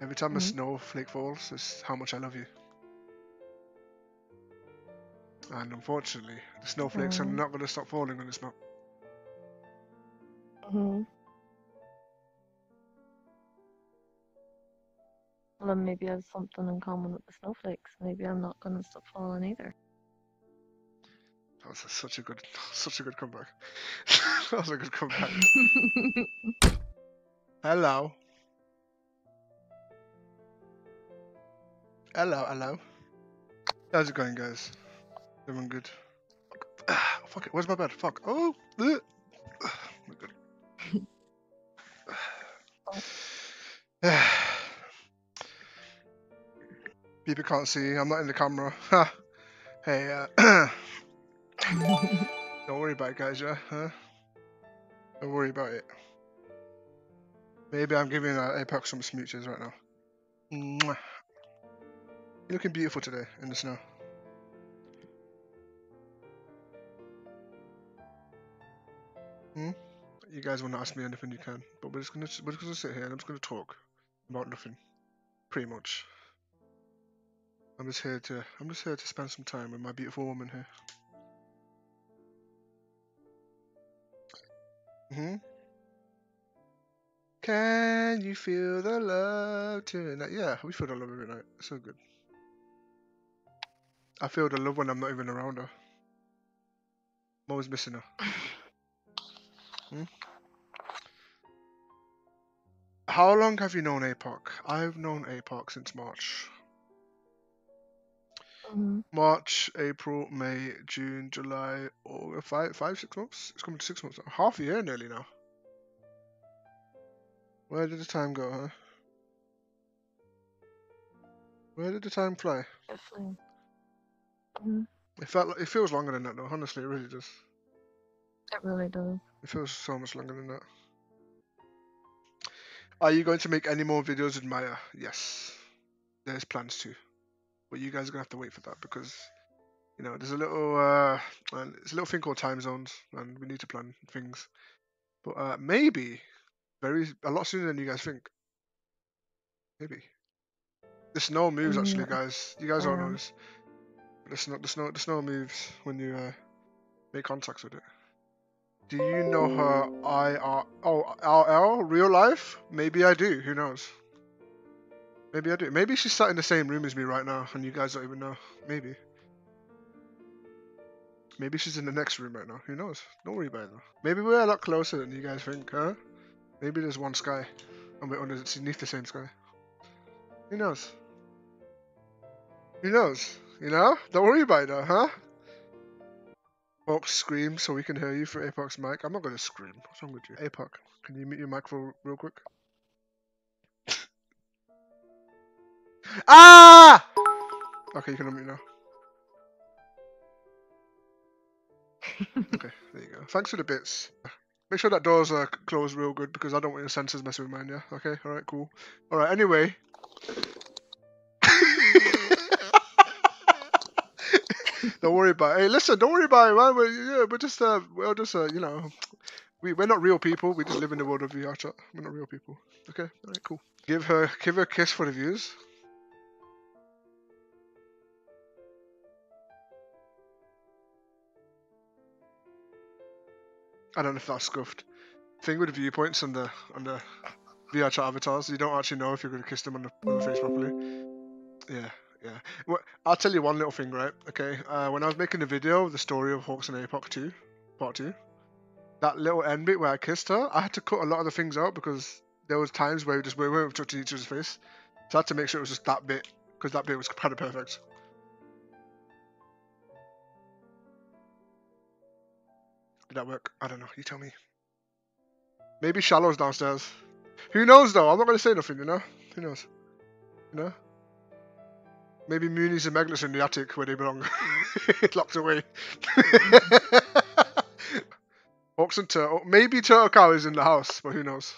Every time a Mhm. snowflake falls, it's how much I love you. And unfortunately, the snowflakes are not going to stop falling on this map. hmm Well, then maybe I have something in common with the snowflakes. Maybe I'm not gonna stop falling either. That was a- such a good, such a good comeback. that was a good comeback. Hello. Hello, hello. How's it going, guys? Doing good? Ah, fuck it. Where's my bed? Fuck. Oh. Ah, my God. People can't see. I'm not in the camera. Hey. Uh, don't worry about it, guys. Yeah. Huh? Don't worry about it. Maybe I'm giving uh, Apex some smooches right now. You're looking beautiful today in the snow. Hmm? You guys want to ask me anything you can, but we're just gonna we're just gonna sit here and I'm just gonna talk about nothing, pretty much. I'm just here to I'm just here to spend some time with my beautiful woman here. Hmm. Can you feel the love tonight? Yeah, we feel the love every night. It's so good. I feel the love when I'm not even around her. I'm always missing her. Hmm? How long have you known APOC? I've known APOC since March. Mhm. March, April, May, June, July, August, five, five, six months. It's coming to six months. now. Half a year nearly now. Where did the time go, huh? Where did the time fly? Definitely. Mhm. It felt it feels longer than that though. Honestly, it really does. It really does. It feels so much longer than that. Are you going to make any more videos with Maya? Yes. There's plans to. But you guys are gonna have to wait for that because you know there's a little uh and it's a little thing called time zones and we need to plan things. But uh maybe very a lot sooner than you guys think. Maybe. The snow moves actually Mm, guys. You guys don't know this. The snow the snow the snow moves when you uh make contacts with it. Do you know her IR oh RL real life? Maybe I do. Who knows? Maybe I do. Maybe she's sat in the same room as me right now, and you guys don't even know. Maybe. Maybe she's in the next room right now. Who knows? Don't worry about it though. Maybe we're a lot closer than you guys think, huh? Maybe there's one sky, and we're underneath the same sky. Who knows? Who knows? You know? Don't worry about it huh? Folks, scream so we can hear you for Apoc's mic. I'm not gonna scream. What's wrong with you? Apoc, can you mute your mic for real quick? ah! Okay, you can unmute now. okay, there you go. Thanks for the bits. Make sure that door's uh, closed real good because I don't want your sensors messing with mine, yeah? Okay, alright, cool. Alright, anyway. Don't worry about it. Hey, listen, don't worry about it, man. We're, yeah, we're just, uh, we're just, uh, you know, we, we're not real people. We just live in the world of VR chat. We're not real people. Okay, alright, cool. Give her, give her a kiss for the views. I don't know if that's scuffed. Thing with the viewpoints on the on the VR chat avatars, you don't actually know if you're going to kiss them on the, on the face properly. Yeah, yeah. Well, I'll tell you one little thing, right? Okay. Uh, when I was making the video, the story of Hawks and Apoc 2, part 2, that little end bit where I kissed her, I had to cut a lot of the things out because there was times where we just we weren't touching each other's face. So I had to make sure it was just that bit because that bit was kind of perfect. Did that work? I don't know. You tell me. Maybe Shallow's downstairs. Who knows though? I'm not going to say nothing, you know? Who knows? You know? Maybe Moonies and Magnus are in the attic where they belong. Mm. Locked away. Hawks and Turtle. Oh, maybe Turtle Cow is in the house, but who knows?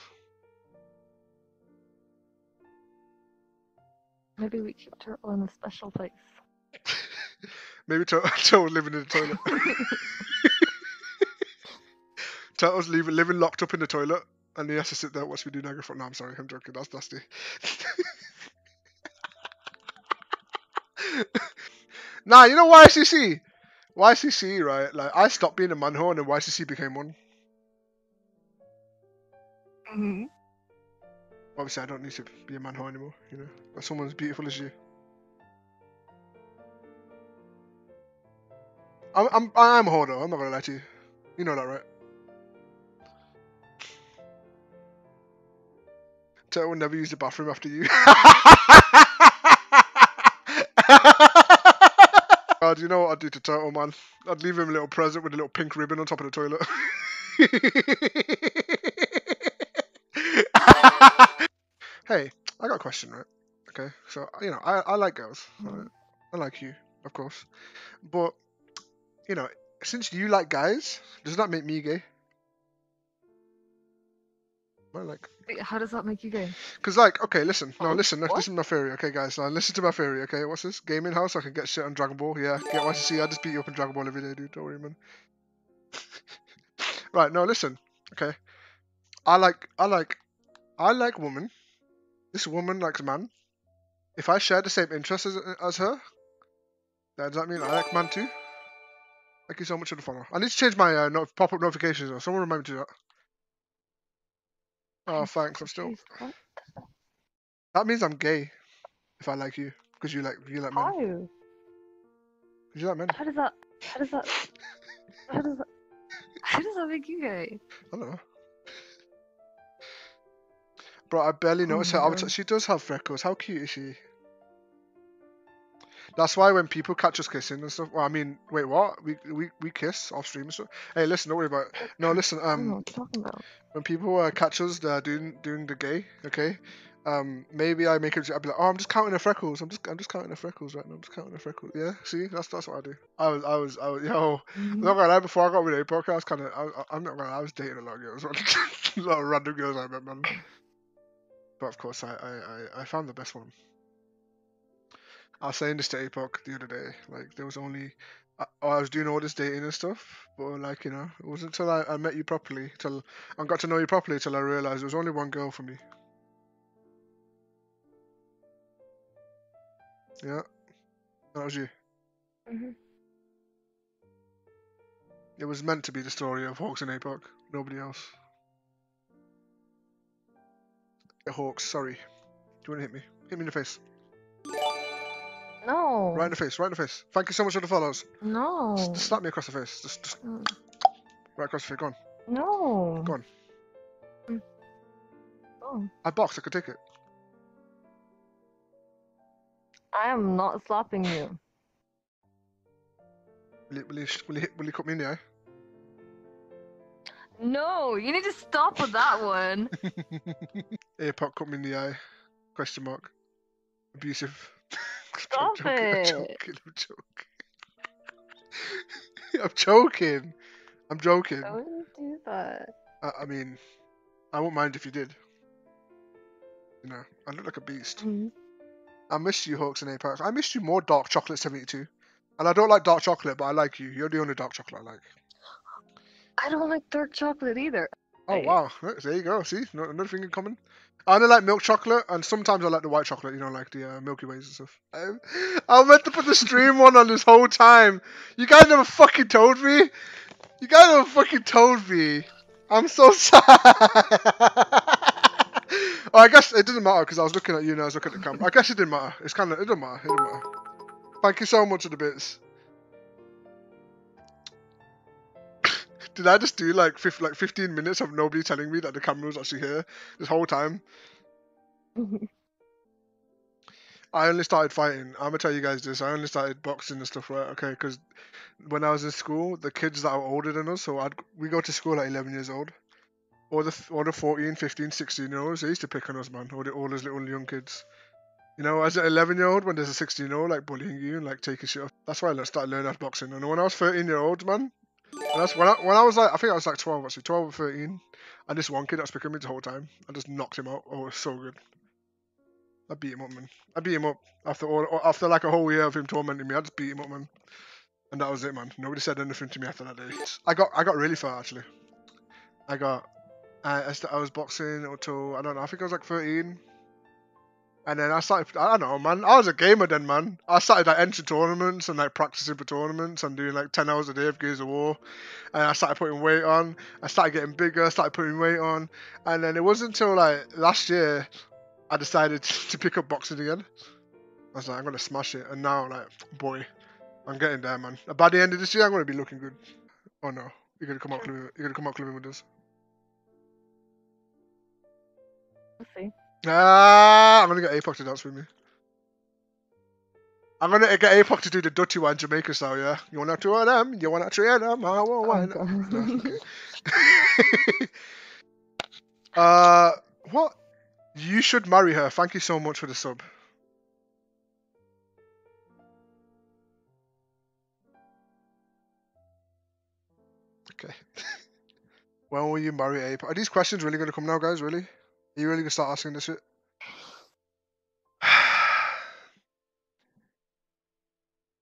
Maybe we keep Turtle in a special place. Maybe Turtle, Turtle's living in the toilet. Turtle's leaving, living locked up in the toilet, and he has to sit there and watch me do Niagara Falls. No, I'm sorry, I'm joking. That's nasty. nah, you know YCC? YCC, right? Like, I stopped being a manhole and then YCC became one. hmm Obviously, I don't need to be a manhole anymore, you know? But someone as beautiful as you. I'm, I'm, I'm a whore though, I'm not gonna lie to you. You know that, right? Turtle will never use the bathroom after you. You know what I'd do to Turtle, man? I'd leave him a little present with a little pink ribbon on top of the toilet. hey, I got a question, right? Okay, so you know, I, I like girls. Hmm. Right? I like you, of course, but you know, since you like guys, does that make me gay? Well, like, Wait, How does that make you gay? cause like, okay, listen, no, Oh, listen, what? listen to my theory, okay, guys, now listen to my theory, okay, what's this? Gaming house, I can get shit on Dragon Ball, yeah, get see I just beat you up in Dragon Ball every day, dude, don't worry, man. right, no, listen, okay, I like, I like, I like woman. This woman likes man. If I share the same interests as, as her, then does that mean I like man too? Thank you so much for the follow. I need to change my uh, pop-up notifications. Though. Someone remind me to do that. Oh, thanks. I'm still. That means I'm gay. If I like you, because you like you like men. How? 'Cause you like men. How does that? How does that? How does that? How does that make you gay? I don't know. Bro, I barely Oh noticed my her avatar. She does have freckles. How cute is she? That's why when people catch us kissing and stuff. Well, I mean, wait, what? We we we kiss off stream and stuff. Hey, listen, don't worry about it. No, listen. I don't know Um, what you're talking about. when people uh, catch us uh, doing doing the gay, okay, um, maybe I make it. I'll be like, oh, I'm just counting the freckles. I'm just I'm just counting the freckles right now. I'm just counting the freckles. Yeah, see, that's that's what I do. I was I was I was yo. I'm not gonna lie. Before I got with A I was kind of. I'm not gonna. lie, I was dating a lot of girls. a lot of random girls I met, man. But of course, I I, I, I found the best one. I was saying this to APOC the other day. Like there was only. I, I was doing all this dating and stuff, but like you know, it wasn't until I, I met you properly, till I got to know you properly, till I realized there was only one girl for me. Yeah, that was you. Mhm. It was meant to be the story of Hawks and APOC, nobody else. Hawks, sorry. Do you want to hit me? Hit me in the face. No. Right in the face, right in the face. Thank you so much for the follows. No. Just, just slap me across the face. Just, just Mm. right across the face. Go on. No. Go on. Mm. Oh. I boxed, I could take it. I am not slapping you. Will you, will you, will you, hit, will you cut me in the eye? No, you need to stop with that one. APOC cut me in the eye. Question mark. Abusive. Stop I'm joking, it. I'm joking, I'm joking. I'm joking. Joking. Don't do that. I, I mean, I won't mind if you did. You know, I look like a beast. Mhm. I missed you, Hawks and Apex. I missed you more Dark Chocolate 72. And I don't like dark chocolate, but I like you. You're the only dark chocolate I like. I don't like dark chocolate either. Oh, Right. wow. There you go. See? No- Another thing in common. I only like milk chocolate, and sometimes I like the white chocolate, you know, like the uh, Milky Ways and stuff. I, I meant to put the stream one on this whole time. You guys never fucking told me. You guys never fucking told me. I'm so sad. oh, I guess it didn't matter because I was looking at you and I was looking at the camera. I guess it didn't matter. It's kind of, it didn't matter. It didn't matter. Thank you so much for the bits. Did I just do like, fif- like 15 minutes of nobody telling me that the camera was actually here this whole time? I only started fighting. I'm gonna tell you guys this. I only started boxing and stuff, right? Okay, because when I was in school, the kids that are older than us, so I'd we go to school at 11 years old, or the or the 14, 15, 16 year olds, they used to pick on us, man. Or the, all those little young kids. You know, as an 11 year old, when there's a 16 year old like bullying you and like taking shit off. That's why I started learning how to boxing. And when I was 13 year old, man, and that's when I when I was like, I think I was like 12 actually, 12 or 13, and this one kid that was picking me the whole time, I just knocked him out. Oh, it was so good. I beat him up, man. I beat him up after all, after like a whole year of him tormenting me. I just beat him up, man. And that was it, man. Nobody said anything to me after that day. I got I got really far actually. I got I I was boxing until I don't know. I think I was like 13. And then I started, I don't know, man. I was a gamer then, man. I started like entering tournaments and like practicing for tournaments and doing like 10 hours a day of Gears of War. And I started putting weight on. I started getting bigger, I started putting weight on. And then it wasn't until like last year I decided to pick up boxing again. I was like, I'm going to smash it. And now, like, boy, I'm getting there, man. By the end of this year, I'm going to be looking good. Oh no, you're going to come out climbing, you're going to come out climbing with us. Ah, I'm gonna get APOC to dance with me. I'm gonna get APOC to do the dirty one Jamaica style, yeah? You want two of them? You want three of them? I want Oh, one. No, okay. uh, what? You should marry her. Thank you so much for the sub. Okay. when will you marry APOC? Are these questions really gonna come now, guys? Really? Are you really gonna start asking this shit?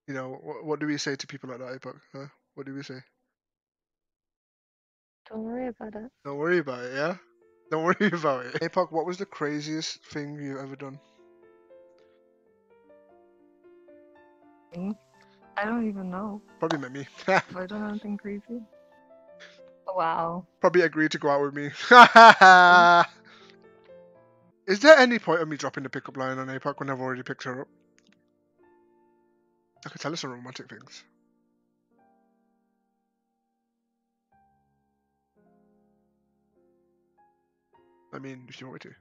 you know, what, what do we say to people like that, APOC? Huh? What do we say? Don't worry about it. Don't worry about it, yeah? Don't worry about it. APOC, what was the craziest thing you've ever done? I don't even know. Probably met me. I done anything crazy? Wow. Probably agreed to go out with me. Is there any point of me dropping the pickup line on APOC when I've already picked her up? I could tell her some romantic things. I mean, if you want me to.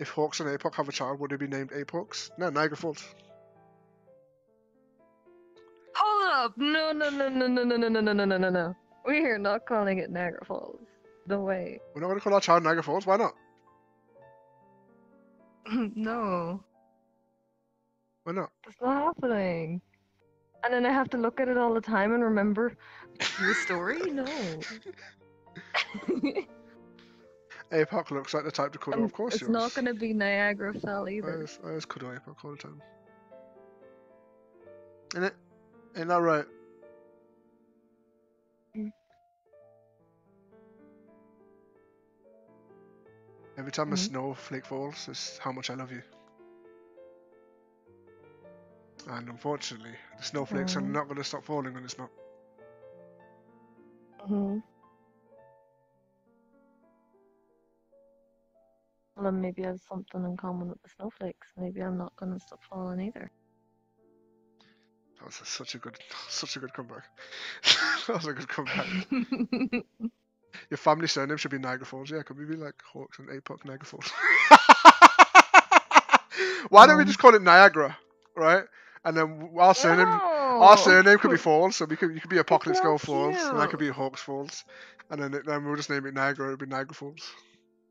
If Hawks and APOC have a child, would they be named APOCs? No, Niagara Falls. Hold up! No, no, no, no, no, no, no, no, no, no, no, no, no. We are not calling it Niagara Falls. No way. We're not going to call our child Niagara Falls. Why not? no, Why not? that's not happening. And then I have to look at it all the time and remember the story? No. APOC looks like the type to cuddle. And Of course, it's yours. not going to be Niagara Fell I either. always, I always cuddle APOC all the time. Ain't it? Ain't that right? Every time a Mhm. snowflake falls, it's how much I love you. And unfortunately, the snowflakes are Mhm. not going to stop falling when it's not. hmm Well, then maybe I have something in common with the snowflakes. Maybe I'm not going to stop falling either. That was a- such a good, such a good comeback. that was a good comeback. Your family surname should be Niagara Falls. Yeah, could we be like Hawks and APOC Niagara Falls? Why don't we Um. just call it Niagara, right? And then our surname, our surname could be Falls, so we could you could be Apocalypse Girl Falls, and I could be Hawks Falls, and then it, then we'll just name it Niagara. It'll be Niagara Falls.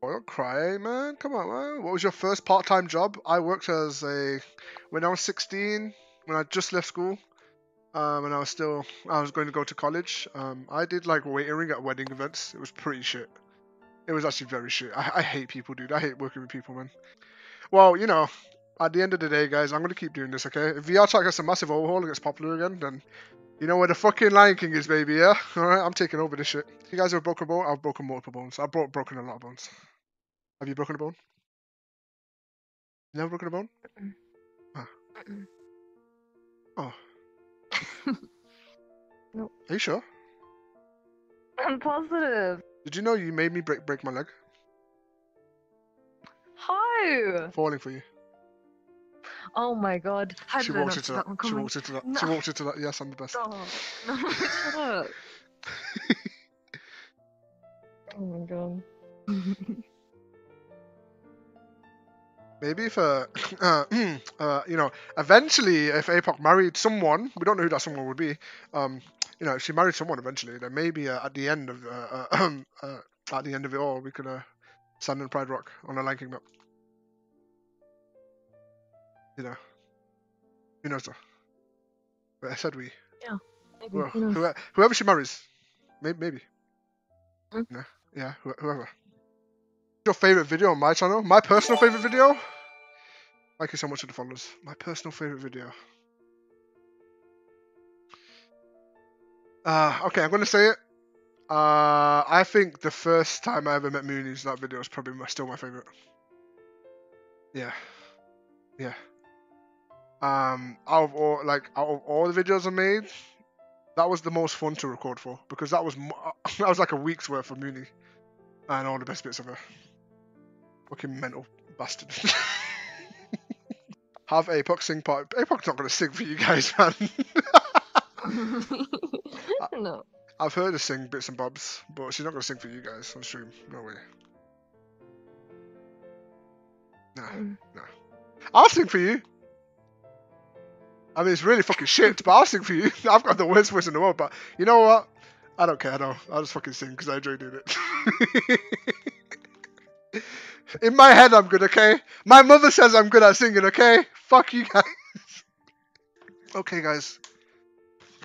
Oh, don't cry, man. Come on, man. What was your first part-time job? I worked as a when I was 16, when I just left school, um, and I was still I was going to go to college. Um, I did like waitering at wedding events. It was pretty shit. It was actually very shit. I, I hate people, dude. I hate working with people, man. Well, you know, at the end of the day, guys, I'm gonna keep doing this, okay? If VR Chat gets a massive overhaul and gets popular again, then you know where the fucking Lion King is, baby, yeah? Alright, I'm taking over this shit. You guys have broken a bone? I've broken multiple bones. I've bro- broken a lot of bones. Have you broken a bone? You never broken a bone? Mm-mm. Oh. Nope. Are you sure? I'm positive. Did you know you made me break break my leg? How? Falling for you. Oh my god. How she walked into that. that She walked into that. No. She walked into that. Yes, I'm the best. No, shut up. Oh my god. Maybe if uh, uh, uh, you know, eventually, if APOC married someone, we don't know who that someone would be. Um, you know, if she married someone eventually, then maybe uh, at the end of uh, uh, uh, at the end of it all, we could uh, stand in Pride Rock on a Lion map. You know, who knows though? But I said we. Maybe, Well, who knows? whoever, whoever she marries, maybe. maybe. Hmm? Yeah, yeah, whoever. Your favorite video on my channel? My personal favorite video? Thank you so much for the followers. My personal favorite video. Uh, okay, I'm gonna say it. Uh, I think the first time I ever met Moonies, that video is probably my, still my favorite. Yeah, Yeah. Um, out of all like out of all the videos I made, that was the most fun to record for because that was that was like a week's worth of Mooney and all the best bits of her. Fucking mental bastard. Have Apoc sing part. Apoc's not gonna sing for you guys, man. no. I've heard her sing bits and bobs, but she's not gonna sing for you guys on stream. No way. Nah, Mm. nah. I'll sing for you. I mean, it's really fucking shit, but I'll sing for you. I've got the worst voice in the world, but you know what? I don't care. No, I'll just fucking sing because I enjoy doing it. In my head, I'm good. Okay. My mother says I'm good at singing. Okay. Fuck you guys. okay, guys.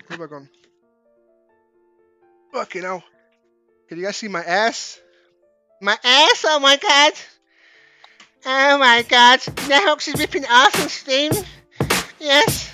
Where have I gone? Fucking hell. Can you guys see my ass? My ass? Oh my god. Oh my god. Netflix is ripping off and steam. Yes.